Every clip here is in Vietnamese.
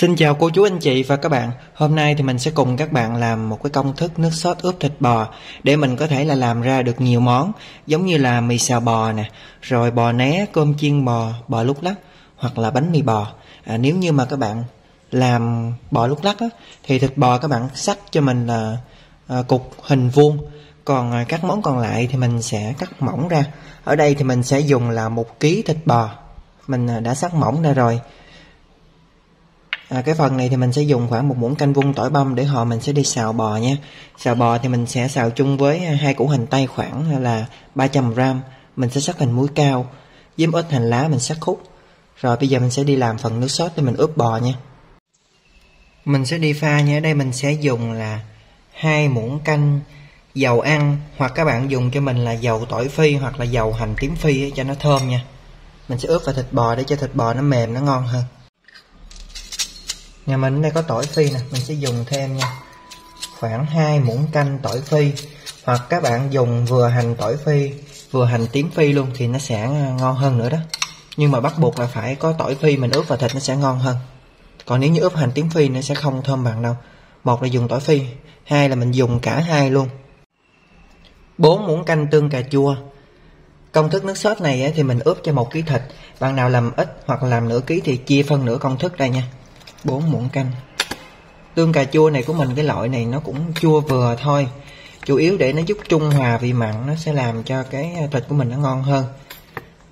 Xin chào cô chú anh chị và các bạn. Hôm nay thì mình sẽ cùng các bạn làm một cái công thức nước sốt ướp thịt bò Để mình có thể là làm ra được nhiều món Giống như là mì xào bò nè Rồi bò né, cơm chiên bò, bò lúc lắc Hoặc là bánh mì bò. À, Nếu như mà các bạn làm bò lúc lắc á, Thì thịt bò các bạn sắc cho mình là à, cục hình vuông. Còn à, các món còn lại thì mình sẽ cắt mỏng ra. Ở đây thì mình sẽ dùng là một ký thịt bò. Mình à, đã sắc mỏng ra rồi à, cái phần này thì mình sẽ dùng khoảng một muỗng canh vung tỏi băm để họ mình sẽ đi xào bò nha. Xào bò thì mình sẽ xào chung với à, hai củ hành tây khoảng à, là 300 gram. Mình sẽ sắc thành muối cao giếm ít hành lá mình sắc khúc. Rồi bây giờ mình sẽ đi làm phần nước sốt để mình ướp bò nha. Mình sẽ đi pha nha. Ở đây mình sẽ dùng là hai muỗng canh dầu ăn hoặc các bạn dùng cho mình là dầu tỏi phi hoặc là dầu hành tím phi cho nó thơm nha. Mình sẽ ướp vào thịt bò để cho thịt bò nó mềm nó ngon hơn nhà mình đây có tỏi phi nè, mình sẽ dùng thêm nha. Khoảng 2 muỗng canh tỏi phi, hoặc các bạn dùng vừa hành tỏi phi, vừa hành tím phi luôn thì nó sẽ ờ, ngon hơn nữa đó. Nhưng mà bắt buộc là phải có tỏi phi mình ướp vào thịt nó sẽ ngon hơn. Còn nếu như ướp hành tím phi nó sẽ không thơm bằng đâu. Một là dùng tỏi phi, hai là mình dùng cả hai luôn. 4 muỗng canh tương cà chua. Công thức nước sốt này thì mình ướp cho một ký thịt, bạn nào làm ít hoặc làm nửa ký thì chia phân nửa công thức đây nha. 4 muỗng canh. Tương cà chua này của mình cái loại này nó cũng chua vừa thôi. Chủ yếu để nó giúp trung hòa vị mặn nó sẽ làm cho cái à, thịt của mình nó ngon hơn.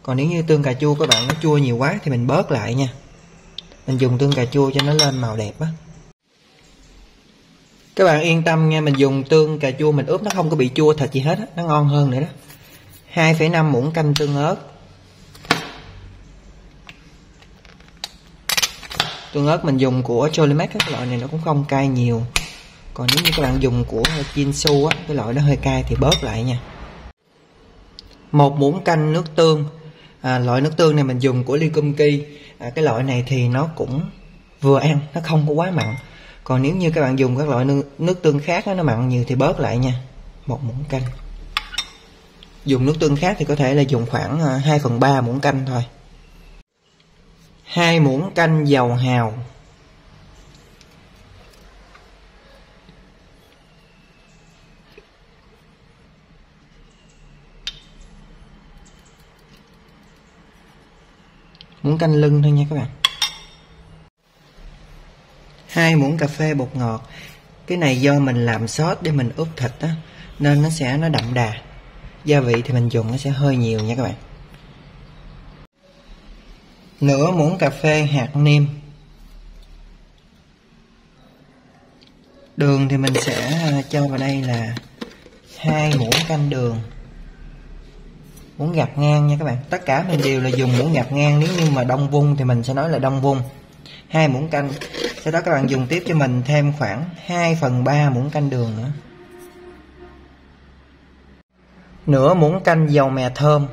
Còn nếu như tương cà chua các bạn nó chua nhiều quá thì mình bớt lại nha. Mình dùng tương cà chua cho nó lên màu đẹp á. Các bạn yên tâm nha mình dùng tương cà chua mình ướp nó không có bị chua thịt gì hết á nó ngon hơn nữa đó. 2,5 muỗng canh tương ớt. Tương ớt mình dùng của Cholimax cái loại này nó cũng không cay nhiều. Còn nếu như các bạn dùng của Jinsu á cái loại nó hơi cay thì bớt lại nha. Một muỗng canh nước tương. À, loại nước tương này mình dùng của Lycumki à, cái loại này thì nó cũng vừa ăn nó không có quá mặn. Còn nếu như các bạn dùng các loại nước tương khác đó, nó mặn nhiều thì bớt lại nha. Một muỗng canh. Dùng nước tương khác thì có thể là dùng khoảng à, 2 phần 3 muỗng canh thôi hai muỗng canh dầu hào. Muỗng canh lưng thôi nha các bạn. Hai muỗng cà phê bột ngọt. Cái này do mình làm sốt để mình ướp thịt á, nên nó sẽ, nó đậm đà. Gia vị thì mình dùng nó sẽ hơi nhiều nha các bạn nửa muỗng cà phê hạt nêm đường thì mình sẽ à, cho vào đây là hai muỗng canh đường. Muỗng gạt ngang nha các bạn. Tất cả mình đều là dùng muỗng gạt ngang, nếu như mà đông vung thì mình sẽ nói là đông vung. Hai muỗng canh. Sau đó các bạn dùng tiếp cho mình thêm khoảng 2 phần 3 muỗng canh đường nữa. Nửa muỗng canh dầu mè thơm.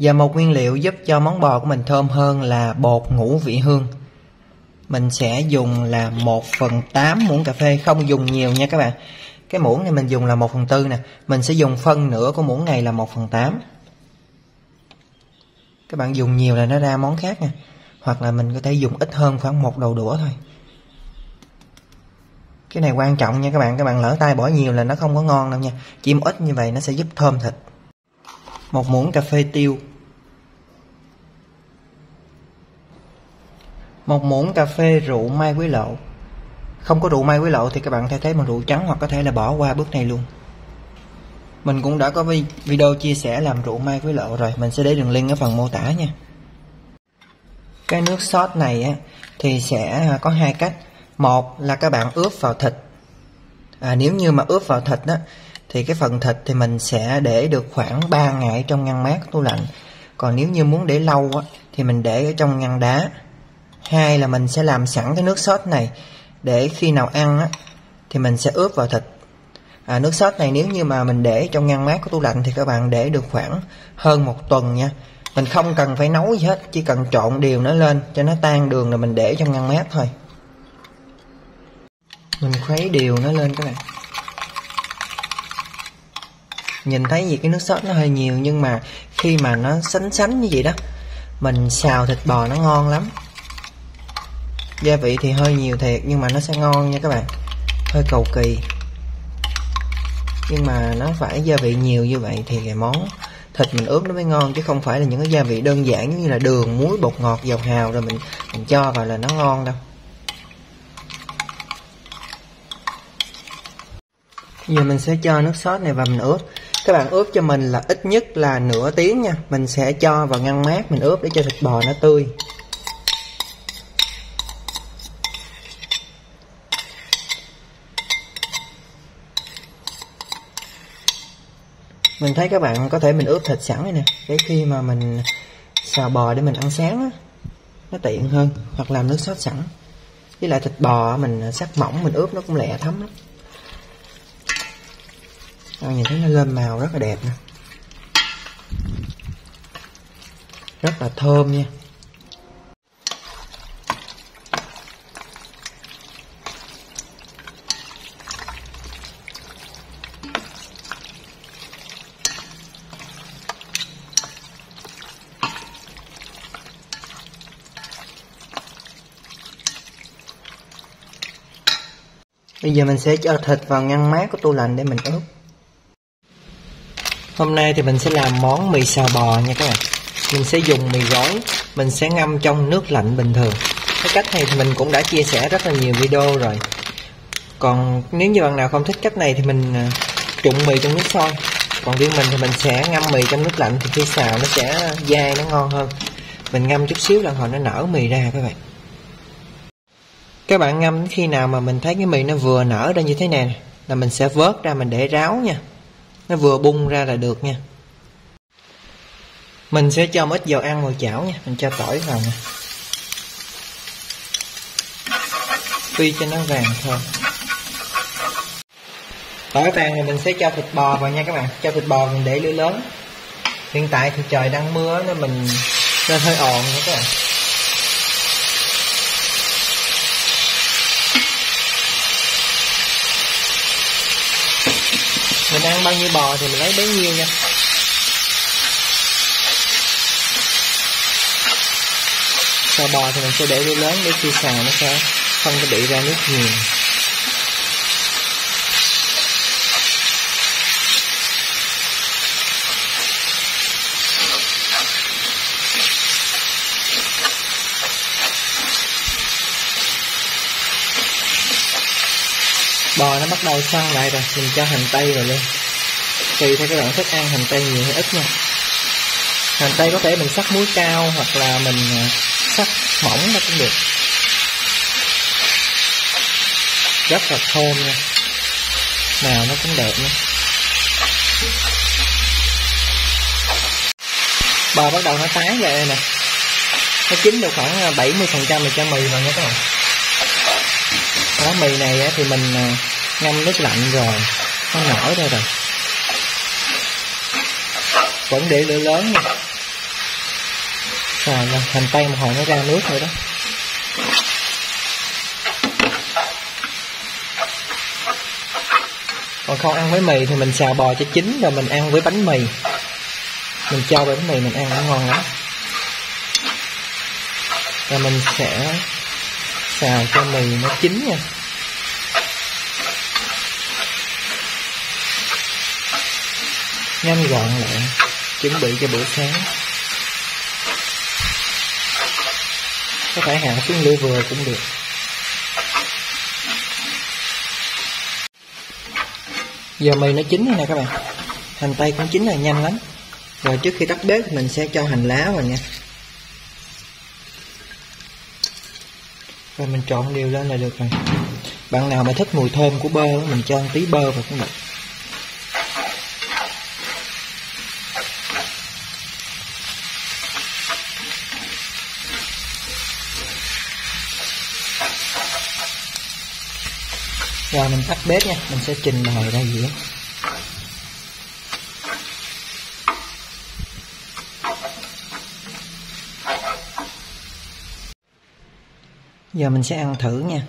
Và một nguyên liệu giúp cho món bò của mình thơm hơn là bột ngũ vị hương. Mình sẽ dùng là 1 phần 8 muỗng cà phê, Không dùng nhiều nha các bạn. Cái muỗng này mình dùng là 1 phần 4 nè. Mình sẽ dùng phân nửa của muỗng này là 1 phần 8 Các bạn dùng nhiều là nó ra món khác nha Hoặc là mình có thể dùng ít hơn khoảng một đầu đũa thôi. Cái này quan trọng nha các bạn. Các bạn lỡ tay bỏ nhiều là nó không có ngon đâu nha. Chỉ một ít như vậy nó sẽ giúp thơm thịt một muỗng cà phê tiêu. Một muỗng cà phê rượu mai quý lậu. không có rượu mai quý lậu thì các bạn thay thế bằng rượu trắng hoặc có thể là bỏ qua bước này luôn. Mình cũng đã có video chia sẻ làm rượu mai quý lậu rồi. Mình sẽ để đường link ở phần mô tả nha. Cái nước sốt này á, thì sẽ à, có hai cách. Một là các bạn ướp vào thịt. À, nếu như mà ướp vào thịt á, thì cái phần thịt thì mình sẽ để được khoảng 3 ngày trong ngăn mát tủ lạnh. Còn nếu như muốn để lâu á, thì mình để ở trong ngăn đá. Hai là mình sẽ làm sẵn cái nước sốt này để khi nào ăn á, thì mình sẽ ướp vào thịt. À, nước sốt này nếu như mà mình để trong ngăn mát của tủ lạnh thì các bạn để được khoảng hơn một tuần nha. Mình không cần phải nấu gì hết chỉ cần trộn đều nó lên cho nó tan đường là mình để trong ngăn mát thôi. Mình khuấy đều nó lên các bạn nhìn thấy gì cái nước sốt nó hơi nhiều, nhưng mà khi mà nó sánh sánh như vậy đó, mình xào thịt bò nó ngon lắm. Gia vị thì hơi nhiều thiệt, nhưng mà nó sẽ ngon nha các bạn. Hơi cầu kỳ. Nhưng mà nó phải gia vị nhiều như vậy thì cái món thịt mình ướp nó mới ngon, chứ không phải là những cái gia vị đơn giản như là đường, muối, bột ngọt, dầu hào rồi mình mình cho vào là nó ngon đâu. Giờ mình sẽ cho nước sốt này vào mình ướp các bạn ướp cho mình là ít nhất là nửa tiếng nha. Mình sẽ cho vào ngăn mát, mình ướp để cho thịt bò nó tươi. Mình thấy các bạn có thể mình ướp thịt sẵn này nè. Để khi mà mình xào bò để mình ăn sáng á, nó tiện hơn. Hoặc làm nước sốt sẵn. Với lại thịt bò mình sắc mỏng, mình ướp nó cũng lẹ thấm lắm. Đâu, nhìn thấy nó lên màu rất là đẹp nè. Rất là thơm nha. Bây giờ mình sẽ cho thịt vào ngăn mát của tủ lạnh để mình ướp. Hôm nay thì mình sẽ làm món mì xào bò nha các bạn. Mình sẽ dùng mì gói, Mình sẽ ngâm trong nước lạnh bình thường. Cái cách này thì mình cũng đã chia sẻ rất là nhiều video rồi. Còn nếu như bạn nào không thích cách này thì mình à, trụng mì trong nước sôi. Còn riêng mình thì mình sẽ ngâm mì trong nước lạnh Thì khi xào nó sẽ dai, nó ngon hơn. Mình ngâm chút xíu là hồi nó nở mì ra các bạn. Các bạn ngâm khi nào mà mình thấy cái mì nó vừa nở ra như thế này là mình sẽ vớt ra mình để ráo nha nó vừa bung ra là được nha. Mình sẽ cho một ít dầu ăn vào chảo nha. Mình cho tỏi vào nè phi cho nó vàng thôi. Tỏi vàng thì mình sẽ cho thịt bò vào nha các bạn. Cho thịt bò mình để lửa lớn. Hiện tại thì trời đang mưa nên mình nên hơi ồn nữa các bạn mình ăn bao nhiêu bò thì mình lấy bấy nhiêu nha. Sò bò thì mình sẽ để đĩa lớn để khi xào nó sẽ không có bị ra nước nhiều. Bò nó bắt đầu săn lại rồi, mình cho hành tây vào luôn tùy theo các bạn thích ăn hành tây nhiều hay ít nha. Hành tây có thể mình sắc muối cao hoặc là mình à, sắc mỏng nó cũng được. Rất là thơm nha. Màu nó cũng đẹp nha. Bò bắt đầu nó tái lại nè. Nó chín được khoảng à, 70 phần trăm là cho mì vào nha các bạn. Đó, mì này thì mình à, ngâm nước lạnh rồi, nó nổi ra rồi vẫn để lửa lớn nha. À, hành tây một hồi nó ra nước rồi đó. Còn không ăn với mì thì mình xào bò cho chín rồi mình ăn với bánh mì. Mình cho bánh mì mình ăn nó ngon lắm. Và mình sẽ xào cho mì nó chín nha. Nhanh gọn lại chuẩn bị cho bữa sáng. Có thể hạ xuống lửa vừa cũng được. Giờ mì nó chín rồi nè các bạn. Hành tây cũng chín là nhanh lắm. Rồi trước khi tắt bếp, mình sẽ cho hành lá vào nha. Rồi mình trộn đều lên là được rồi. Bạn nào mà thích mùi thơm của bơ mình cho một tí bơ vào cũng được. Rồi, mình tắt bếp nha. Mình sẽ trình bày ra dĩa giờ mình sẽ ăn thử nha.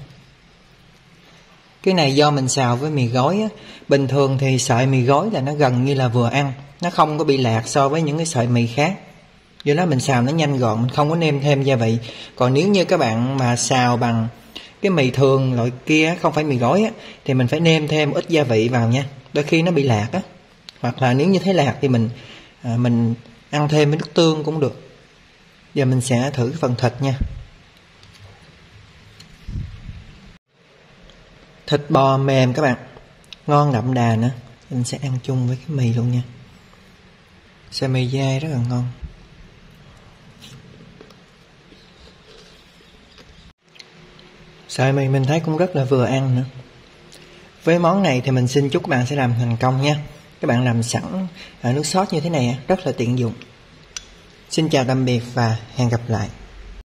Cái này do mình xào với mì gói á. Bình thường thì sợi mì gói là nó gần như là vừa ăn. Nó không có bị lạc so với những cái sợi mì khác. Do đó mình xào nó nhanh gọn, mình không có nêm thêm gia vị. Còn nếu như các bạn mà xào bằng cái mì thường loại kia không phải mì gói á thì mình phải nêm thêm ít gia vị vào nha. Đôi khi nó bị lạc á. Hoặc là nếu như thấy lạc thì mình à, mình ăn thêm với nước tương cũng được. Giờ mình sẽ thử phần thịt nha. Thịt bò mềm các bạn. Ngon đậm đà nữa. Mình sẽ ăn chung với cái mì luôn nha. Xe mì dai rất là ngon. Sợi mì mình thấy cũng rất là vừa ăn nữa. Với món này thì mình xin chúc các bạn sẽ làm thành công nha. Các bạn làm sẵn à, nước sốt như thế này rất là tiện dụng. Xin chào tạm biệt và hẹn gặp lại.